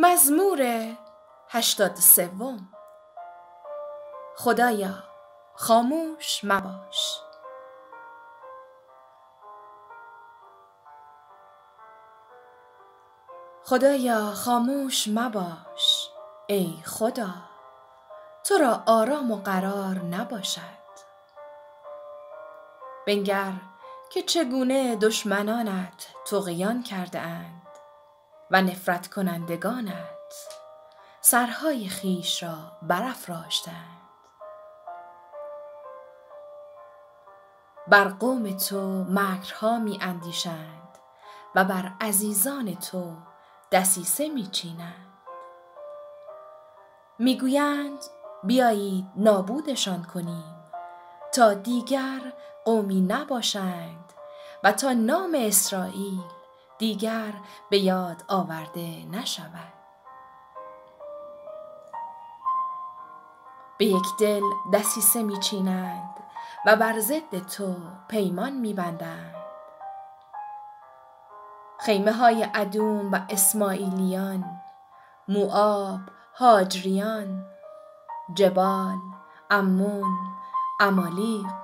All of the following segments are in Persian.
مزمور هشتاد سوم. خدایا خاموش مباش. خدایا خاموش مباش. ای خدا تو را آرام و قرار نباشد. بنگر که چگونه دشمنانت طغیان کرده اند. و نفرت کنندگانت سرهای خیش را برافراشتند. بر قوم تو مکرها می اندیشند و بر عزیزان تو دسیسه می چینند می گویند بیایید نابودشان کنیم تا دیگر قومی نباشند و تا نام اسرائیل دیگر به یاد آورده نشود. به یک دل دسیسه میچینند و بر ضد تو پیمان میبندند. خیمه های ادوم و اسماعیلیان موآب هاجریان جبال امون امالیق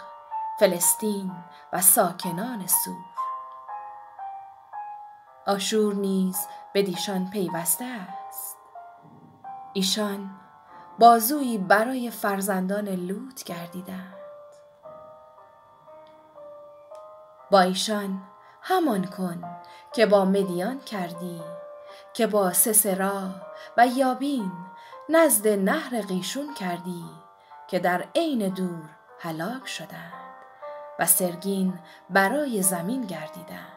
فلسطین و ساکنان سوف آشور نیز بدیشان پیوسته است. ایشان بازویی برای فرزندان لوط گردیدند. با ایشان همان کن که با مدیان کردی که با سسرا و یابین نزد نهر قیشون کردی که در عین دور هلاک شدند و سرگین برای زمین گردیدند.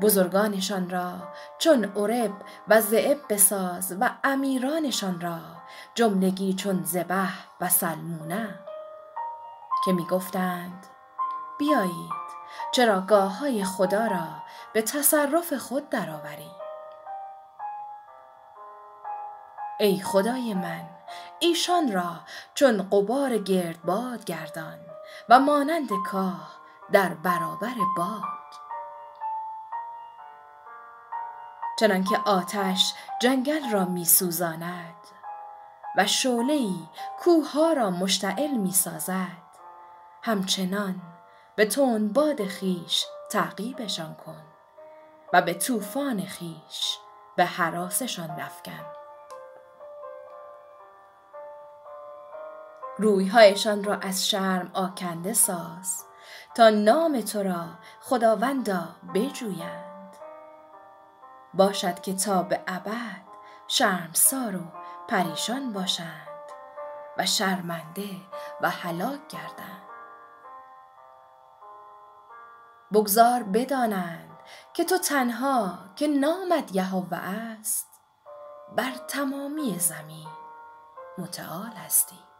بزرگانشان را چون عرب و زئب بساز و امیرانشان را جملگی چون زبح و سلمونه. که می گفتند بیایید چراگاه های خدا را به تصرف خود درآوریم. ای خدای من ایشان را چون قبار گردباد گردان و مانند کاه در برابر باد. چنانکه آتش جنگل را می سوزاند و شعله کوه را مشتعل می سازد همچنان به باد خیش تعقیبشان کن و به طوفان خیش به حراسشان افکن رویهایشان را از شرم آکنده ساز تا نام تو را خداوندا بجویند باشد که تا به ابد شرمسار و پریشان باشند و شرمنده و هلاک گردند. بگذار بدانند که تو تنها که نامت یهوه است بر تمامی زمین متعال هستی.